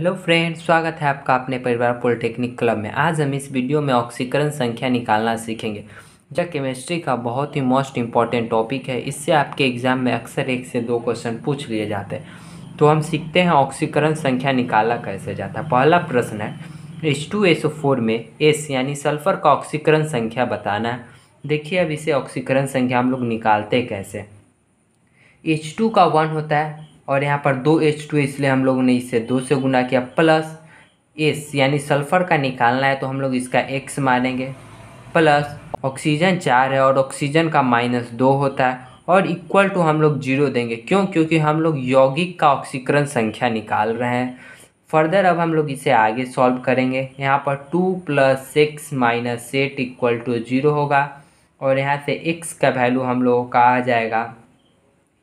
Hello friend स्वागत है आपका अपने परिवार पॉलिटेक्निक क्लब में। आज हम इस वीडियो में ऑक्सीकरण संख्या निकालना सीखेंगे, जो केमिस्ट्री का बहुत ही मोस्ट इंपॉर्टेंट टॉपिक है। इससे आपके एग्ज़ाम में अक्सर एक से दो क्वेश्चन पूछ लिए जाते हैं। तो हम सीखते हैं ऑक्सीकरण संख्या निकाला कैसे जाता है। पहला प्रश्न है एच टू एस फोर में एस यानी सल्फ़र का ऑक्सीकरण संख्या बताना है। देखिए अब इसे ऑक्सीकरण संख्या हम लोग निकालते कैसे एच टू का वन होता है और यहाँ पर दो एच टू इसलिए हम लोगों ने इसे दो से गुना किया प्लस एस यानी सल्फ़र का निकालना है तो हम लोग इसका एक्स मानेंगे। प्लस ऑक्सीजन चार है और ऑक्सीजन का माइनस दो होता है और इक्वल टू हम लोग ज़ीरो देंगे। क्यों? क्योंकि हम लोग यौगिक का ऑक्सीकरण संख्या निकाल रहे हैं। फर्दर अब हम लोग इसे आगे सॉल्व करेंगे। यहाँ पर two plus six minus eight equal to zero होगा और यहाँ से एक्स का वैल्यू हम लोगों का आ जाएगा।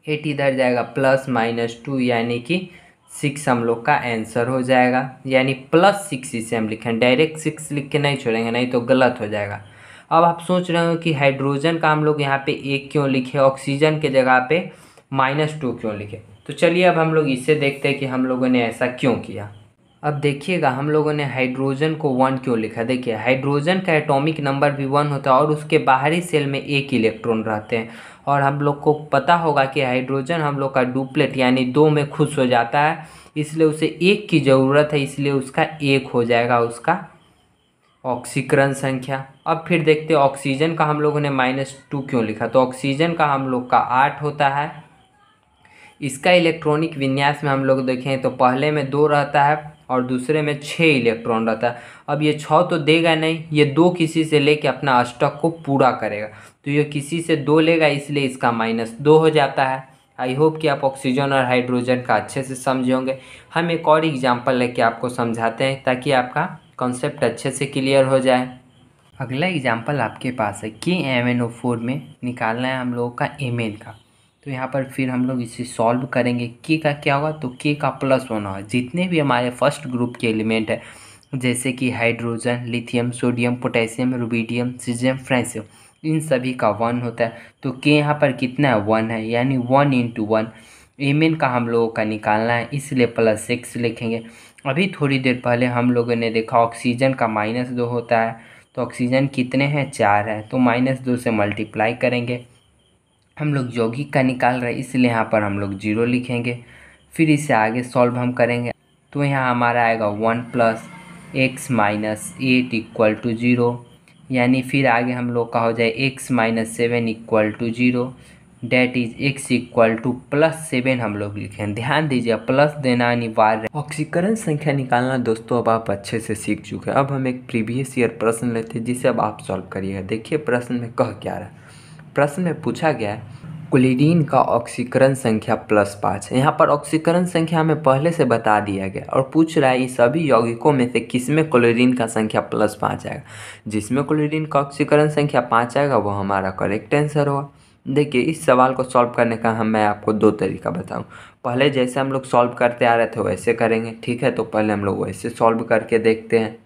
एट इधर जाएगा प्लस माइनस टू यानी कि सिक्स हम लोग का आंसर हो जाएगा। यानी प्लस सिक्स इसे हम लिखें डायरेक्ट सिक्स लिख के नहीं छोड़ेंगे, नहीं तो गलत हो जाएगा। अब आप सोच रहे हो कि हाइड्रोजन का हम लोग यहाँ पे एक क्यों लिखे ऑक्सीजन के जगह पे माइनस टू क्यों लिखे? तो चलिए अब हम लोग इसे देखते हैं कि हम लोगों ने ऐसा क्यों किया। अब देखिएगा, हम लोगों ने हाइड्रोजन को वन क्यों लिखा? देखिए, हाइड्रोजन का एटॉमिक नंबर भी वन होता है और उसके बाहरी सेल में एक इलेक्ट्रॉन रहते हैं। और हम लोग को पता होगा कि हाइड्रोजन हम लोग का डुप्लेट यानी दो में खुश हो जाता है, इसलिए उसे एक की ज़रूरत है, इसलिए उसका एक हो जाएगा उसका ऑक्सीकरण संख्या। अब फिर देखते हैं ऑक्सीजन का हम लोगों ने माइनस टू क्यों लिखा? तो ऑक्सीजन का हम लोग का आठ होता है। इसका इलेक्ट्रॉनिक विन्यास में हम लोग देखें तो पहले में दो रहता है और दूसरे में छः इलेक्ट्रॉन रहता है। अब ये छः तो देगा नहीं, ये दो किसी से लेके अपना अष्टक को पूरा करेगा। तो ये किसी से दो लेगा, इसलिए इसका माइनस दो हो जाता है। आई होप कि आप ऑक्सीजन और हाइड्रोजन का अच्छे से समझे होंगे। हम एक और एग्ज़ाम्पल लेके आपको समझाते हैं, ताकि आपका कॉन्सेप्ट अच्छे से क्लियर हो जाए। अगला एग्ज़ाम्पल आपके पास है के एम एन ओ फोर में निकालना है हम लोगों का एम का। तो यहाँ पर फिर हम लोग इसे सॉल्व करेंगे। के का क्या होगा? तो के का प्लस वन होगा जितने भी हमारे फ़र्स्ट ग्रुप के एलिमेंट है, जैसे कि hydrogen lithium sodium potassium rubidium caesium francium इन सभी का वन होता है। तो के यहाँ पर कितना है? वन है। यानी one into one M N का हम लोगों का निकालना है। इसलिए प्लस सिक्स लिखेंगे। अभी थोड़ी देर पहले हम लोगों ने देखा ऑक्सीजन का माइनस दो होता है। तो ऑक्सीजन कितने हैं? चार है। तो माइनस दो से मल्टीप्लाई करेंगे। हम लोग यौगिक का निकाल रहे हैं, इसलिए यहाँ पर हम लोग ज़ीरो लिखेंगे। फिर इसे आगे सॉल्व हम करेंगे। तो यहाँ हमारा आएगा one plus X minus eight equal to zero. यानी फिर आगे हम लोग का हो जाए X minus seven equal to zero. That is X equal to plus seven हम लोग लिखें ध्यान दीजिए प्लस देना अनिवार्य ऑक्सीकरण संख्या निकालना दोस्तों, अब आप अच्छे से सीख चुके हैं। अब हम एक प्रीवियस ईयर प्रश्न लेते हैं, जिसे अब आप सॉल्व करिएगा देखिए प्रश्न में कह क्या रहा प्रश्न में पूछा गया है, क्लोरीन का ऑक्सीकरण संख्या प्लस पाँच। यहाँ पर ऑक्सीकरण संख्या हमें पहले से बता दिया गया और पूछ रहा है, ये सभी यौगिकों में से किसमें क्लोरीन का संख्या प्लस पाँच आएगा? जिसमें क्लोरीन का ऑक्सीकरण संख्या पाँच आएगा, वो हमारा करेक्ट आंसर होगा। देखिए, इस सवाल को सॉल्व करने का हम, मैं आपको दो तरीका बताऊँ। पहले जैसे हम लोग सॉल्व करते आ रहे थे, वैसे करेंगे। ठीक है तो पहले हम लोग वैसे सॉल्व करके देखते हैं।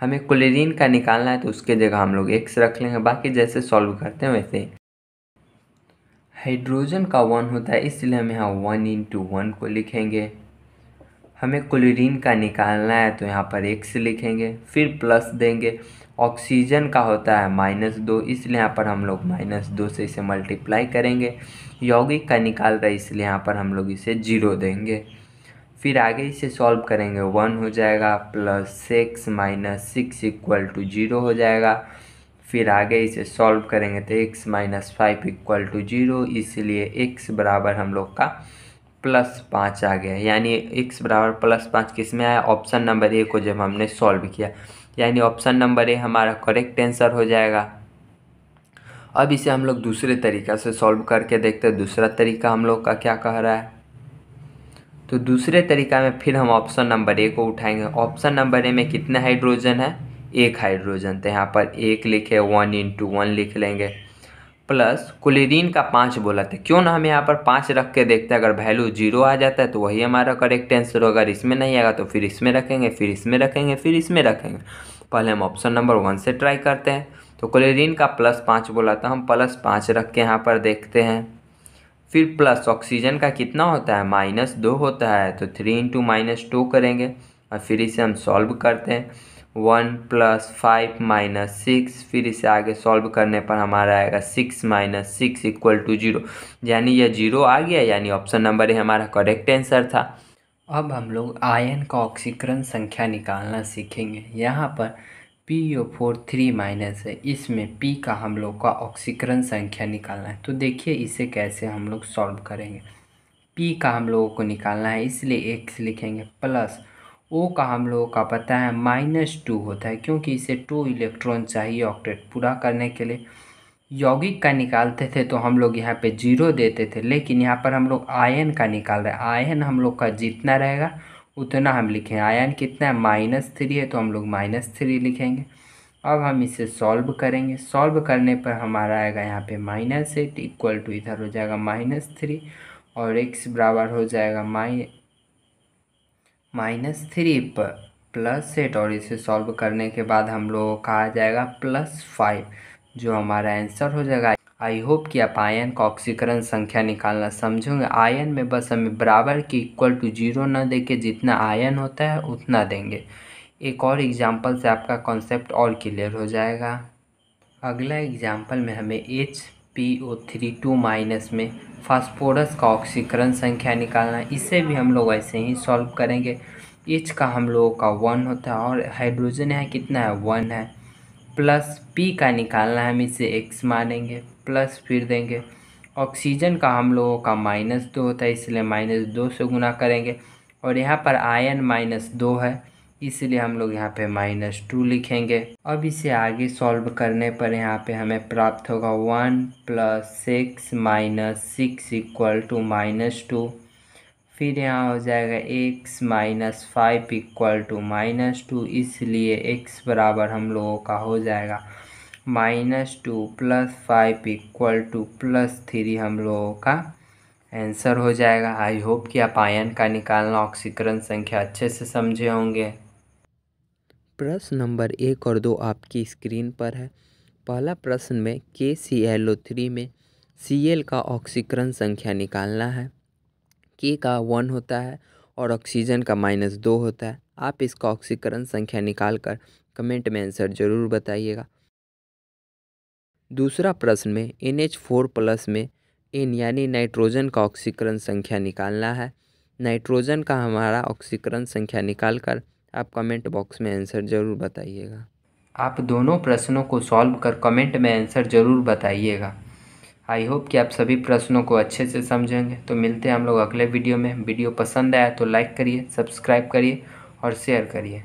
हमें क्लोरीन का निकालना है तो उसके जगह हम लोग एक्स रख लेंगे। बाकी जैसे सॉल्व करते हैं, वैसे ही। हाइड्रोजन का वन होता है इसलिए हम यहाँ वन इंटू वन को लिखेंगे। हमें क्लोरीन का निकालना है तो यहाँ पर एक्स लिखेंगे, फिर प्लस देंगे। ऑक्सीजन का होता है माइनस दो, इसलिए यहाँ पर हम लोग माइनस दो से इसे मल्टीप्लाई करेंगे। यौगिक का निकाल रहा है इसलिए यहाँ पर हम लोग इसे ज़ीरो देंगे। फिर आगे इसे सॉल्व करेंगे वन हो जाएगा plus six minus six equal to zero हो जाएगा। फिर आगे इसे सॉल्व करेंगे तो X minus five equal to zero इसलिए एक्स बराबर हम लोग का प्लस पाँच आ गया। यानी एक्स बराबर प्लस पाँच किसमें आया? ऑप्शन नंबर ए को जब हमने सॉल्व किया। यानी ऑप्शन नंबर ए हमारा करेक्ट आंसर हो जाएगा। अब इसे हम लोग दूसरे तरीक़ा से सॉल्व करके देखते हैं। दूसरा तरीका हम लोग का क्या कह रहा है? तो दूसरे तरीका में फिर हम ऑप्शन नंबर ए को उठाएँगे। ऑप्शन नंबर ए में कितने हाइड्रोजन है? एक हाइड्रोजन तो यहाँ पर एक लिखे वन इंटू वन लिख लेंगे। प्लस क्लोरीन का पाँच बोला था। क्यों ना हम यहाँ पर पाँच रख के देखते हैं? अगर वैल्यू ज़ीरो आ जाता है तो वही हमारा करेक्ट आंसर होगा। अगर इसमें नहीं आएगा तो फिर इसमें रखेंगे, फिर इसमें रखेंगे, फिर इसमें रखेंगे। पहले हम ऑप्शन नंबर वन से ट्राई करते हैं। तो क्लोरीन का प्लस पाँच बोला था। हम प्लस पाँच रख के यहाँ पर देखते हैं। फिर प्लस ऑक्सीजन का कितना होता है? माइनस दो होता है। तो थ्री इंटू माइनस टू करेंगे। और फिर इसे हम सॉल्व करते हैं। One plus five minus six, फिर इसे आगे सॉल्व करने पर हमारा आएगा six minus six equal to zero. यानी यह ज़ीरो आ गया, यानी ऑप्शन नंबर ए हमारा करेक्ट आंसर था। अब हम लोग आयन का ऑक्सीकरण संख्या निकालना सीखेंगे। यहाँ पर P O four three minus है। इसमें पी का हम लोग का ऑक्सीकरण संख्या निकालना है। तो देखिए इसे कैसे हम लोग सॉल्व करेंगे। पी का हम लोगों को निकालना है, इसलिए एक्स लिखेंगे प्लस ओ का हम लोगों का पता है माइनस टू होता है, क्योंकि इसे टू इलेक्ट्रॉन चाहिए ऑक्टेट पूरा करने के लिए। यौगिक का निकालते थे तो हम लोग यहाँ पे ज़ीरो देते थे, लेकिन यहाँ पर हम लोग आयन का निकाल रहे हैं। आयन हम लोग का जितना रहेगा, उतना हम लिखें आयन कितना है? माइनस थ्री है तो हम लोग माइनस थ्री लिखेंगे। अब हम इसे सॉल्व करेंगे। सॉल्व करने पर हमारा आएगा यहाँ पे माइनस एट इक्वल टू इधर हो जाएगा माइनस थ्री और एक्स बराबर हो जाएगा माइ माइनस थ्री पर प्लस एट और इसे सॉल्व करने के बाद हम लोगों का आ जाएगा प्लस फाइव, जो हमारा आंसर हो जाएगा। आई होप कि आप आयन का ऑक्सीकरण संख्या निकालना समझोगे आयन में बस हमें बराबर की इक्वल टू ज़ीरो न दे के जितना आयन होता है, उतना देंगे। एक और एग्ज़ाम्पल से आपका कॉन्सेप्ट और क्लियर हो जाएगा। अगला एग्ज़ाम्पल में हमें H P O three two minus में फास्फोरस का ऑक्सीकरण संख्या निकालना है। इसे भी हम लोग ऐसे ही सॉल्व करेंगे। एच का हम लोगों का वन होता है और हाइड्रोजन यहाँ कितना है? वन है। प्लस पी का निकालना है, हम इसे एक्स मानेंगे। प्लस फिर देंगे। ऑक्सीजन का हम लोगों का माइनस दो होता है, इसलिए माइनस दो से गुना करेंगे। और यहाँ पर आयन माइनस दो है। इसलिए हम लोग यहाँ पे माइनस टू लिखेंगे। अब इसे आगे सॉल्व करने पर यहाँ पे हमें प्राप्त होगा one plus six minus six equal to minus two फिर यहाँ हो जाएगा X minus five equal to minus two इसलिए एक्स बराबर हम लोगों का हो जाएगा। Minus two plus five equal to plus three हम लोगों का आंसर हो जाएगा। आई होप कि आप आयन का निकालना ऑक्सीकरण संख्या अच्छे से समझे होंगे। प्रश्न नंबर एक और दो आपकी स्क्रीन पर है। पहला प्रश्न में के सी एल ओ थ्री में सी एल का ऑक्सीकरण संख्या निकालना है। के का वन होता है और ऑक्सीजन का माइनस दो होता है। आप इसका ऑक्सीकरण संख्या निकाल कर कमेंट में आंसर ज़रूर बताइएगा। दूसरा प्रश्न में एन एच फोर प्लस में एन यानी नाइट्रोजन का ऑक्सीकरण संख्या निकालना है। नाइट्रोजन का हमारा ऑक्सीकरण संख्या निकाल कर आप कमेंट बॉक्स में आंसर ज़रूर बताइएगा। आप दोनों प्रश्नों को सॉल्व कर कमेंट में आंसर ज़रूर बताइएगा। आई होप कि आप सभी प्रश्नों को अच्छे से समझेंगे। तो मिलते हैं हम लोग अगले वीडियो में। वीडियो पसंद आया तो लाइक करिए सब्सक्राइब करिए और शेयर करिए।